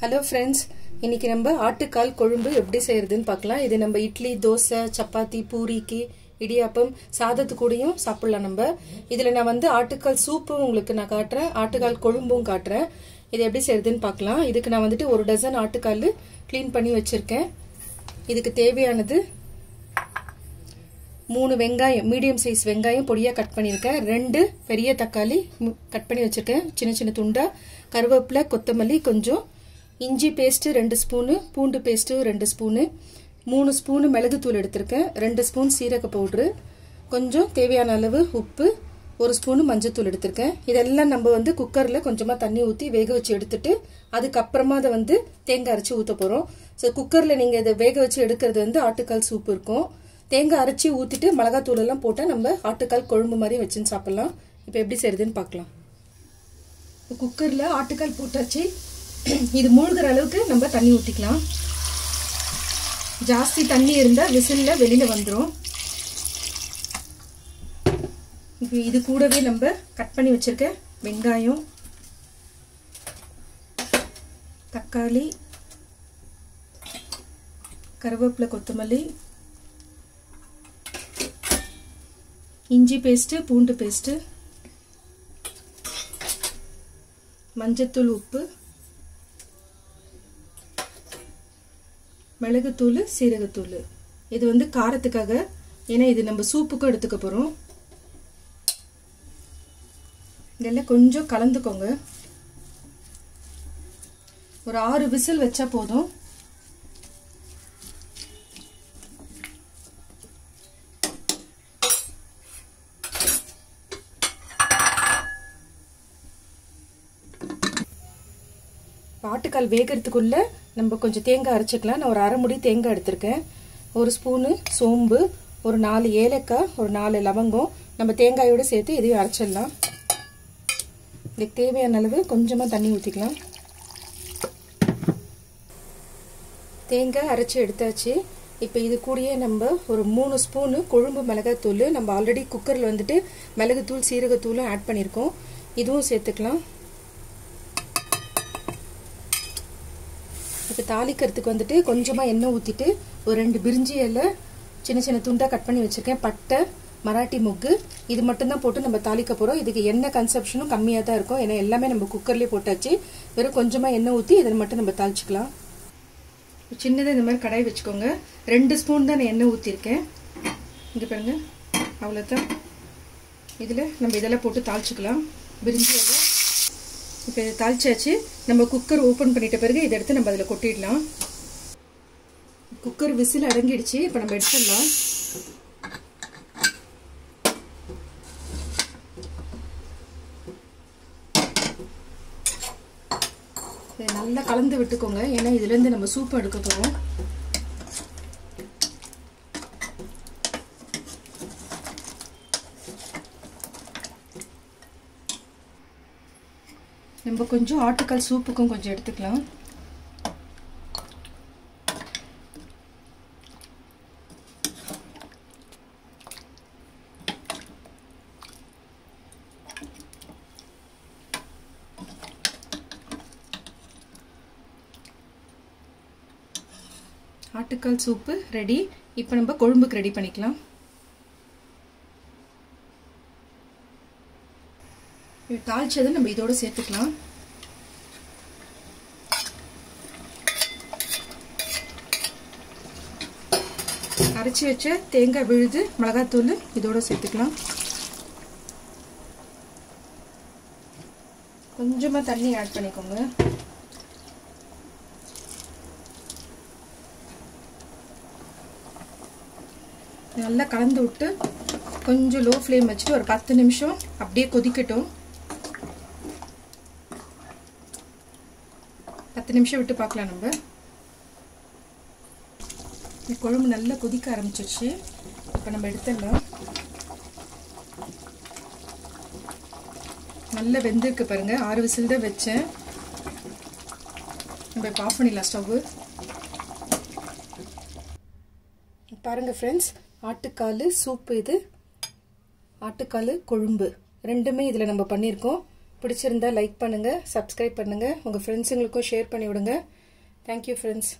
Hello friends இன்னைக்கு நம்ம ஆட்டுக்கால் கொழும்பு எப்படி செய்யறதுன்னு பார்க்கலாம். இது நம்ம இட்லி தோசை சப்பாத்தி பூரிக்கு இடியாப்பம் சாதத்து கூடயும் சாப்பிடலாம் நம்ம. இதில் நான் வந்து ஆட்டுக்கால் சூப்பும் உங்களுக்கு நான் காட்டுறேன். ஆட்டுக்கால் கொழும்பும் காட்டுறேன். இது எப்படி செய்யறதுன்னு பார்க்கலாம். இதுக்கு நான் வந்துட்டு ஒரு டசன் ஆட்டுக்கால் க்ளீன் பண்ணி வச்சிருக்கேன். இதுக்கு தேவையானது மூணு வெங்காயம் மீடியம் சைஸ் வெங்காயம் பொடியாக கட் பண்ணியிருக்கேன். ரெண்டு பெரிய தக்காளி கட் பண்ணி வச்சுருக்கேன். சின்ன சின்ன துண்டா. கருவேப்பிலை கொத்தமல்லி கொஞ்சம் இஞ்சி பேஸ்ட்டு ரெண்டு ஸ்பூனு பூண்டு பேஸ்ட்டு ரெண்டு ஸ்பூனு மூணு ஸ்பூனு மிளகுத்தூள் எடுத்திருக்கேன் ரெண்டு ஸ்பூன் சீரக பவுட்ரு கொஞ்சம் தேவையான அளவு உப்பு ஒரு ஸ்பூனு மஞ்சத்தூள் எடுத்திருக்கேன். இதெல்லாம் நம்ம வந்து குக்கரில் கொஞ்சமாக தண்ணி ஊற்றி வேக வச்சு எடுத்துட்டு அதுக்கப்புறமா அதை வந்து தேங்காய் அரைச்சி ஊற்ற போகிறோம் ஸோ குக்கரில் நீங்கள் இதை வேக வச்சு எடுக்கிறது வந்து ஆட்டுக்கால் சூப் இருக்கும். தேங்காய் அரைச்சி ஊற்றிட்டு மிளகாத்தூள் எல்லாம் போட்டால் நம்ம ஆட்டுக்கால் குழம்பு மாதிரி வச்சுன்னு சாப்பிட்லாம். இப்போ எப்படி செய்யுதுன்னு பார்க்கலாம். குக்கரில் ஆட்டுக்கால் போட்டாச்சு. இது மூழ்கிற அளவுக்கு நம்ம தண்ணி ஊற்றிக்கலாம் ஜாஸ்தி தண்ணி இருந்தால் விசிலில் வெளியில் வந்துடும் இப்போ இது கூடவே நம்ம கட் பண்ணி வச்சுருக்க வெங்காயம் தக்காளி கருவேப்பிலை கொத்தமல்லி இஞ்சி பேஸ்ட்டு பூண்டு பேஸ்ட்டு மஞ்சத்தூள் உப்பு மிளகுத்தூள் சீரகத்தூள். இது வந்து காரத்துக்காக. ஏன்னா இது நம்ம சூப்புக்கும் எடுத்துக்க போகிறோம் இதெல்லாம் கொஞ்சம் கலந்துக்கோங்க. ஒரு ஆறு விசில் வச்சா போதும். ஆட்டுக்கால் வேகிறதுக்குள்ளே நம்ம கொஞ்சம் தேங்காய் அரைச்சிக்கலாம். நான் ஒரு அரை முடி தேங்காய் எடுத்திருக்கேன். ஒரு ஸ்பூனு சோம்பு ஒரு நாலு ஏலக்காய் ஒரு நாலு லவங்கம். நம்ம தேங்காயோடு சேர்த்து இதையும் அரைச்சிடலாம். இதுக்கு தேவையான அளவு கொஞ்சமாக தண்ணி ஊற்றிக்கலாம் தேங்காய் அரைச்சி எடுத்தாச்சு. இப்போ இது கூடயே நம்ம ஒரு மூணு ஸ்பூனு கொழும்பு மிளகாத்தூள். நம்ம ஆல்ரெடி குக்கரில் வந்துட்டு மிளகுத்தூள் சீரகத்தூளும் ஆட் பண்ணியிருக்கோம் இதுவும் சேர்த்துக்கலாம். இப்போ தாளிக்கிறதுக்கு வந்துட்டு கொஞ்சமாக எண்ணெய் ஊற்றிட்டு ஒரு ரெண்டு பிரிஞ்சி இலை சின்ன சின்ன துண்டாக கட் பண்ணி வச்சுருக்கேன். பட்டை மராட்டி முக்கு. இது மட்டும்தான் போட்டு நம்ம தாளிக்க போகிறோம் இதுக்கு எண்ணெய் கன்சப்ஷனும் கம்மியாக தான் இருக்கும். ஏன்னா எல்லாமே நம்ம குக்கர்லேயே போட்டாச்சு. வெறும் கொஞ்சமாக எண்ணெய் ஊற்றி இதில் மட்டும் நம்ம தாளிச்சிக்கலாம். சின்னதாக இந்த மாதிரி கடாய் வச்சுக்கோங்க. ரெண்டு ஸ்பூன் தான் நான் எண்ணெய் ஊற்றிருக்கேன் இங்கே பாருங்கள் அவ்வளோதான் இதில் நம்ம இதெல்லாம் போட்டு தாளிச்சிக்கலாம். பிரிஞ்சி இலை. இப்போ இதை தாளிச்சாச்சு. நம்ம குக்கர் ஓப்பன் பண்ணிட்ட பிறகு இதை எடுத்து நம்ம அதில் கொட்டிடலாம். Cooker whistle அடங்கிடுச்சு. இப்போ நம்ம எடுத்துடலாம். நல்லா கலந்து விட்டுக்கோங்க. ஏன்னா இதுலேருந்து நம்ம சூப் எடுக்க போகிறோம் நம்ம கொஞ்சம் ஆட்டுக்கால் சூப்புக்கும் கொஞ்சம் எடுத்துக்கலாம். ஆட்டுக்கால் சூப்பு ரெடி. இப்போ நம்ம கொழும்புக்கு ரெடி பண்ணிக்கலாம். தாளிச்சதை நம்ம இதோட சேர்த்துக்கலாம். அரைச்சி வச்ச தேங்காய் விழுது மிளகாத்தூள் இதோட சேர்த்துக்கலாம். கொஞ்சமா தண்ணி ஆட் பண்ணிக்கோங்க. நல்லா கலந்து விட்டு கொஞ்சம் லோ ஃப்ளேம் வச்சுட்டு ஒரு பத்து நிமிஷம் அப்படியே கொதிக்கட்டும். பத்து நிமிஷம் விட்டு பார்க்கலாம் நம்ம. குழம்பு நல்லா கொதிக்க ஆரம்பிச்சிருச்சு. இப்போ நம்ம எடுத்துடலாம். நல்லா வெந்திருக்கு பாருங்க. ஆறு விசில் தான் வச்சேன். நம்ம இப்போ ஆஃப் பண்ணிடலாம் ஸ்டவ்வு பாருங்க ஃப்ரெண்ட்ஸ் ஆட்டுக்கால் சூப்பு இது. ஆட்டுக்கால் கொழும்பு. ரெண்டுமே இதில் நம்ம பண்ணியிருக்கோம். பிடிச்சிருந்தா லைக் பண்ணுங்கள் சப்ஸ்கிரைப் பண்ணுங்கள் உங்கள் ஃப்ரெண்ட்ஸுங்களுக்கும் ஷேர் பண்ணிவிடுங்க. Thank you friends